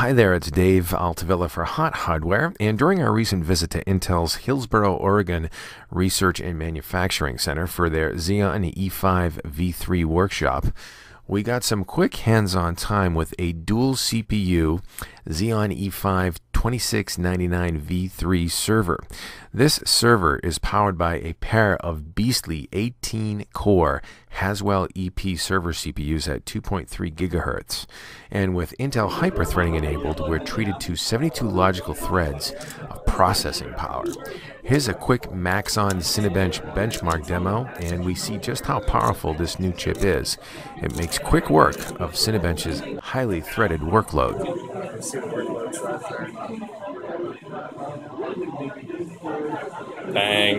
Hi there, it's Dave Altavilla for Hot Hardware. And during our recent visit to Intel's Hillsboro, Oregon Research and Manufacturing Center for their Xeon E5 V3 workshop, we got some quick hands on time with a dual CPU Xeon E5 2699 V3 server. This server is powered by a pair of beastly 18 core Haswell EP server CPUs at 2.3 GHz. And with Intel hyperthreading enabled, we're treated to 72 logical threads of processing power. Here's a quick Maxon Cinebench benchmark demo, and we see just how powerful this new chip is. It makes quick work of Cinebench's highly threaded workload and see what workloads are out there. Bang.